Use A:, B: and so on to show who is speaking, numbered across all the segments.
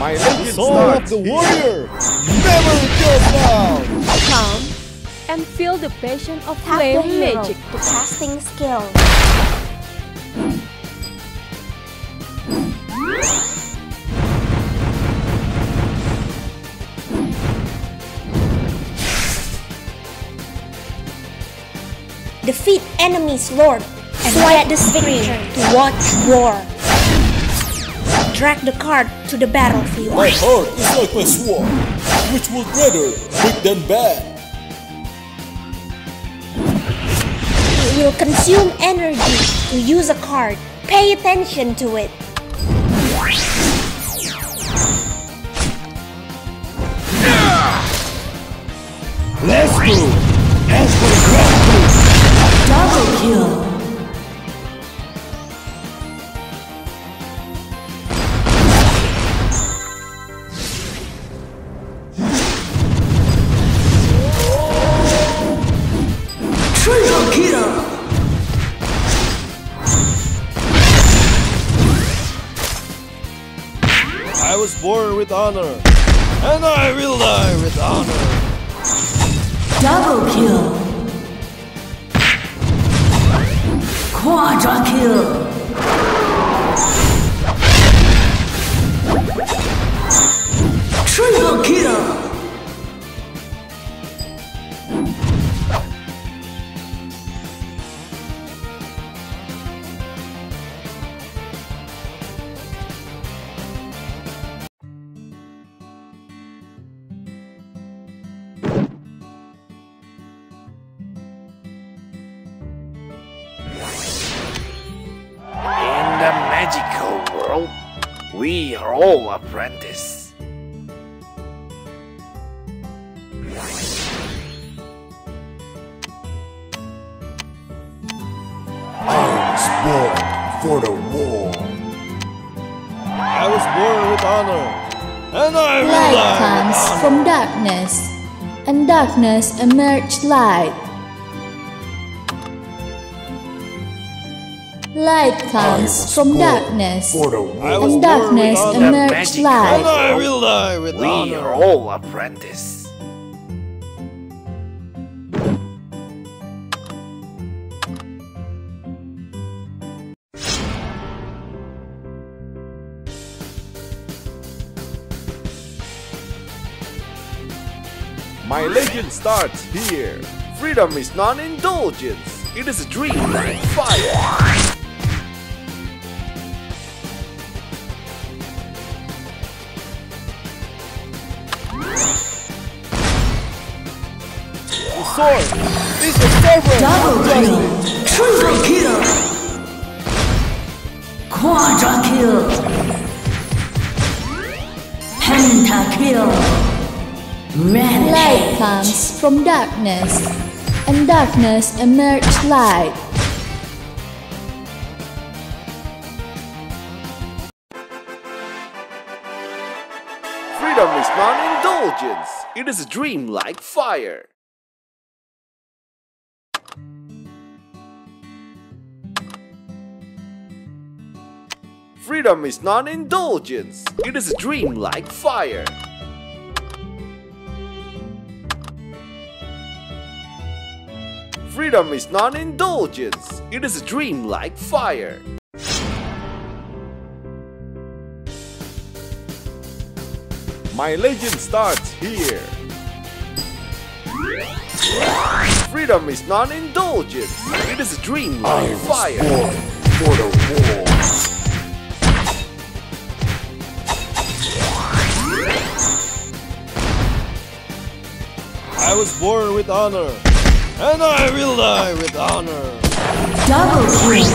A: My legend Soul of the warrior never goes down!
B: Come and feel the passion of
C: Tap
B: flame
C: the hero
B: magic.
C: to casting skill. Defeat enemy's lord and get the victory to watch war. Drag the card to the battlefield.
A: My heart is like my sword, which will rather good than bad.
C: It will consume energy to use a card. Pay attention to it.
A: Let's go! As for the
D: Double kill.
A: With honor, and I will die with honor.
D: Double kill. Quadra kill. Triple kill.
E: Magical world, we are all apprentices.
A: I was born for the war. I was born with honor, and I will
F: Light
A: die
F: comes
A: honor.
F: from darkness, and darkness emerged light. Light comes from darkness,
A: For the war. I was
F: and darkness
A: honor,
E: In the
F: emerged
E: magical
A: and
F: light.
A: I will die with
E: we
A: honor.
E: are all apprentices.
A: My legend starts here. Freedom is non-indulgence. It is a dream like fire. The sword is a servant
D: Double
A: of
D: kill.
A: justice.
D: Triple kill. Quadra kill. Pentakill.
F: Light comes from darkness, and darkness emerged light.
A: Freedom is non-indulgence. It is a dream like fire. Freedom is not indulgence, It is a dream like fire. Freedom is not indulgence, It is a dream like fire. My legend starts here. Freedom is not indulgence, It is a dream like fire. for the war. Was born with honor, and I will die with honor.
D: Double kill.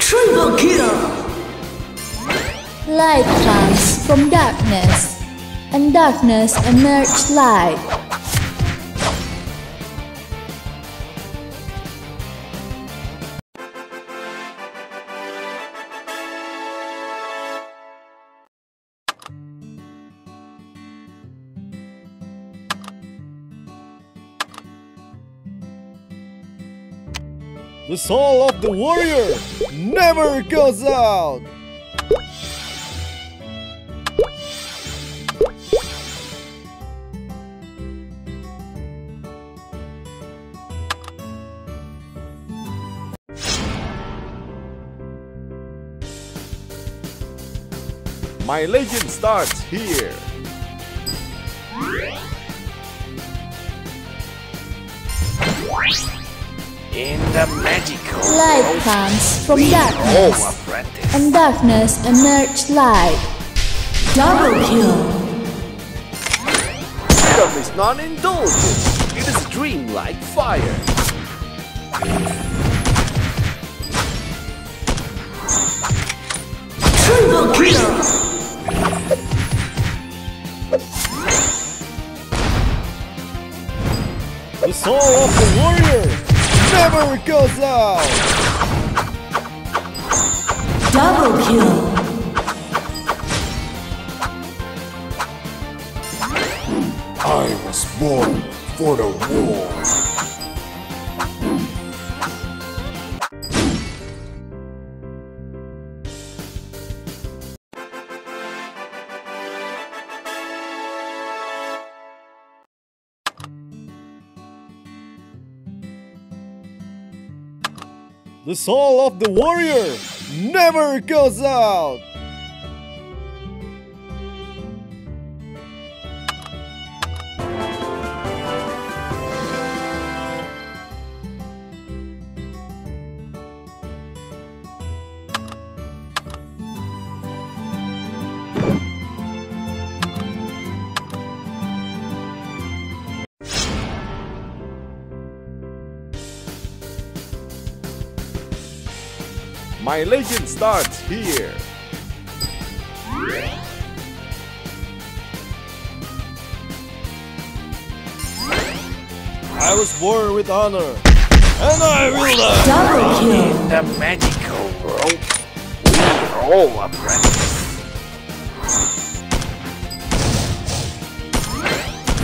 D: Triple kill.
F: Light comes from darkness, and darkness emerged light.
A: The soul of the warrior never goes out! My legend starts here!
E: In the magical
F: Light
E: world,
F: comes from
E: we
F: darkness, and darkness emerge light.
D: Double kill.
A: Freedom is non-indulgent. It is a dream like fire. Never goes out.
D: Double kill.
A: I was born for the war. The soul of the warrior never goes out. My legend starts here. I was born with honor, and I will die.
D: Double kill.
E: In the magical world, we are all apprentice.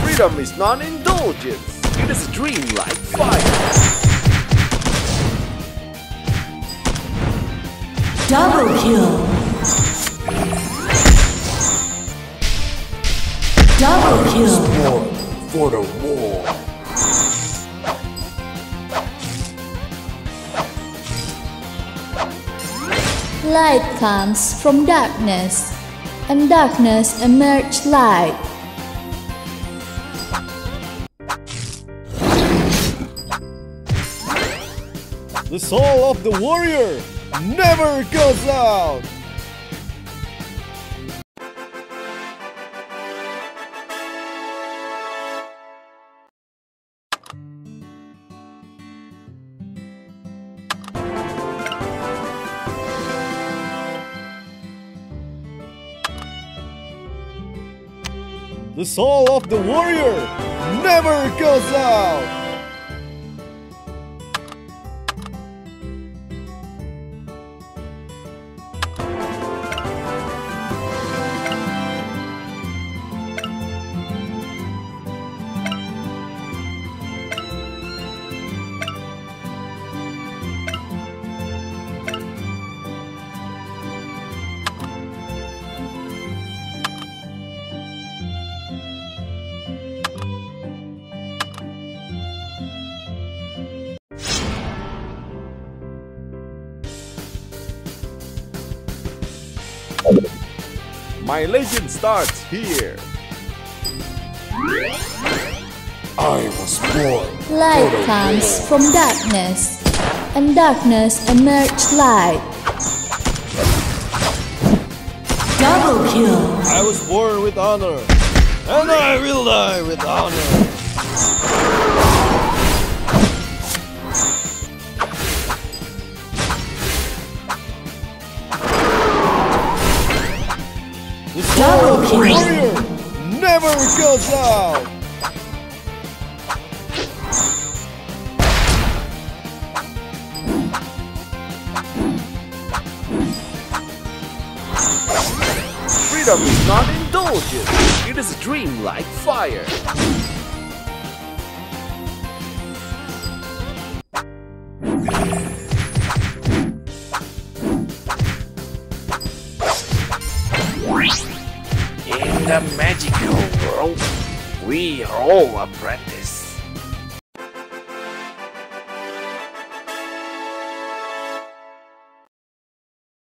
A: Freedom is non-indulgence. It is a dream like fire.
D: Double kill. Double kill.
A: Born for the war.
F: Light comes from darkness, and darkness emerge light.
A: The soul of the warrior never goes out. The soul of the warrior never goes out. My legend starts here. I was born.
F: Light comes from darkness, and darkness emerge light.
D: Double kill.
A: I was born with honor, and I will die with honor. Goes out. Freedom is not indulgent. It is a dream like fire.
E: In we are all apprentice.